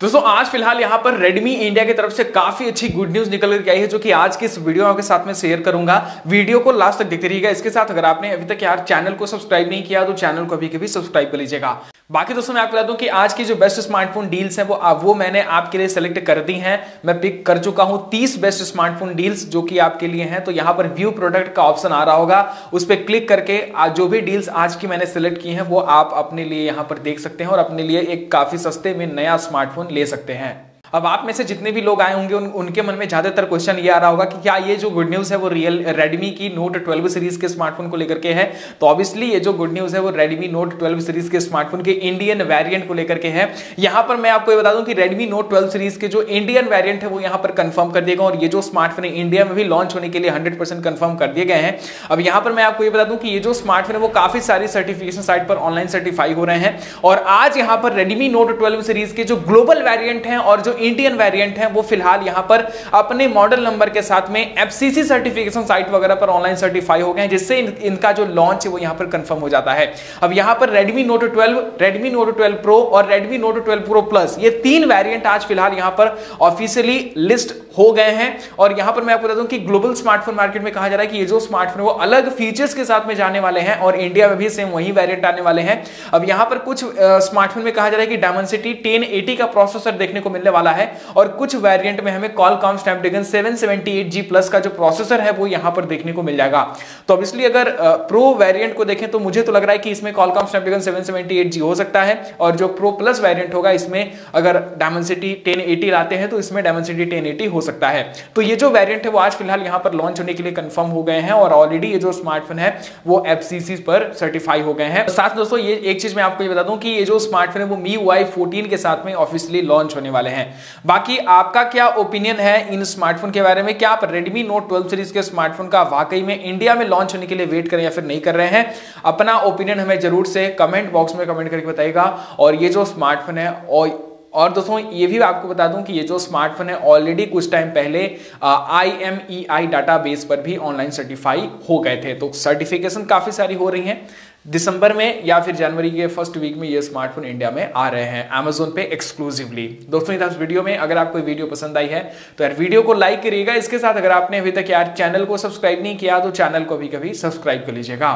दोस्तों, आज फ़िलहाल यहाँ पर Redmi इंडिया की तरफ़ से काफ़ी अच्छी गुड न्यूज़ निकल कर आई है, जो कि आज की इस वीडियो के साथ में शेयर करूँगा। वीडियो को लास्ट तक देखते रहिएगा। इसके साथ अगर आपने अभी तक यार चैनल को सब्सक्राइब नहीं किया तो चैनल को अभी कभी सब्सक्राइब कर लीजिएगा। बाकी दोस्तों, मैं आपको बता दूँ कि आज की जो बेस्ट स्मार्टफ़ोन डील्स हैं, वो वो मैंने आपके लिए सेलेक्ट कर दी हैं। मैं पिक कर चुका हूँ 30 बेस्ट स्मार्टफ़ोन डील्स जो कि आपके लिए हैं। तो यहाँ पर व्यू प्रोडक्ट का ऑप्शन आ रहा होगा। उस पर क्लिक करके जो भी डील्स आज की मैंने सेलेक्ट की हैं, वो आप अपने लिए यहाँ पर देख सकते हैं और अपने लिए एक काफ़ी सस्ते में नया स्मार्टफ़ोन ले सकते हैं। अब आप में से जितने भी लोग आए होंगे उन, उनके मन में ज़्यादातर क्वेश्चन ये आ रहा होगा कि क्या ये जो गुड न्यूज़ है वो रियल रेडमी की नोट 12 सीरीज़ के स्मार्टफ़ोन को लेकर के है? तो ऑब्वियसली ये जो गुड न्यूज़ है वो रेडमी नोट 12 सीरीज़ के स्मार्टफ़ोन के इंडियन वेरियंट को लेकर के है। यहाँ पर मैं आपको बता दूँ कि रेडमी नोट ट्वेल्व सीरीज़ के जो इंडियन वेरियंट है वो यहाँ पर कंफर्म कर देगा और ये जो स्मार्टफ़ोन है इंडिया में भी लॉन्च होने के लिए हंड्रेड कंफर्म कर दिए गए हैं। अब यहाँ पर मैं आपको ये बता दूँ कि ये जो स्मार्टफ़ोन है वो काफ़ी सारी सर्टिफिकेशन साइट पर ऑनलाइन सर्टिफाई हो रहे हैं। और आज यहाँ पर रेडमी नोट ट्वेल्व सीरीज़ के जो ग्लोबल वेरियंट है और जो इंडियन वेरियंट है वो फ़िलहाल यहाँ पर अपने मॉडल नंबर के साथ में एफसीसी सर्टिफिकेशन साइट वगैरह पर ऑनलाइन सर्टिफाई हो गए हैं जिससे इन, इनका जो लॉन्च है वो यहाँ पर कंफर्म हो जाता है। अब यहाँ पर Redmi Note twelve Redmi Note twelve Pro और Redmi Note twelve Pro Plus ये तीन वेरियंट आज फ़िलहाल यहाँ पर ऑफिशियली लिस्ट हो गए हैं। और यहाँ पर मैं आपको बता दूँ कि ग्लोबल स्मार्टफ़ोन मार्केट में कहा जा रहा है कि ये जो स्मार्टफ़ोन वो अलग फीचर्स के साथ में जाने वाले हैं और इंडिया में भी सेम वही वेरिएंट आने वाले हैं। अब यहाँ पर कुछ स्मार्टफ़ोन में कहा जा रहा है कि डायमेंसिटी 1080 का प्रोसेसर देखने को मिलने वाला है और कुछ वेरियंट में हमें कॉलकॉम स्नैपड्रैगन 778G प्लस का जो प्रोसेसर है, वो यहाँ पर देखने को मिल जाएगा। तो ऑब्वियसली अगर प्रो वेरियंट को देखें तो मुझे तो लग रहा है कि इसमें कॉलकॉम स्नैपड्रैगन 778G हो सकता है और जो प्रो प्लस वेरिएंट होगा, इसमें अगर डायमेंसिटी 1080 लाते हैं तो इसमें डायमेंसिटी 1080 हो। सकता है। तो ये जो वेरिएंट है, वो आज फ़िलहाल यहाँ पर लॉन्च होने के लिए कंफर्म हो गए हैं और ऑलरेडी ये जो स्मार्टफ़ोन है, वो एफसीसी पर सर्टिफाई हो गए हैं। साथ दोस्तों, ये एक चीज़ मैं आपको ये बता दूँ कि ये जो स्मार्टफ़ोन है, वो मी वाई फोर्टीन के साथ में ऑफिशियली लॉन्च होने वाले हैं। बाकी आपका क्या ओपिनियन है इन स्मार्टफ़ोन के बारे में? क्या आप Redmi Note 12 सीरीज़ के स्मार्टफ़ोन का वाकई में इंडिया में लॉन्च होने के लिए वेट करें या फिर नहीं कर रहे हैं? अपना ओपिनियन हमें ज़रूर से कमेंट बॉक्स में कमेंट करके बताइएगा। और ये जो स्मार्टफ़ोन है, और और दोस्तों, ये भी आपको बता दूँ कि ये जो स्मार्टफ़ोन है ऑलरेडी कुछ टाइम पहले I M E I database पर भी ऑनलाइन सर्टिफाई हो गए थे। तो सर्टिफिकेशन काफ़ी सारी हो रही हैं। दिसंबर में या फिर जनवरी के फ़र्स्ट वीक में ये स्मार्टफ़ोन इंडिया में आ रहे हैं अमेजोन पे एक्सक्लूसिवली दोस्तों, इस वीडियो में अगर आपको वीडियो पसंद आई है तो यार वीडियो को लाइक करिएगा। इसके साथ अगर आपने अभी तक यार चैनल को सब्सक्राइब नहीं किया तो चैनल को भी कभी सब्सक्राइब कर लीजिएगा।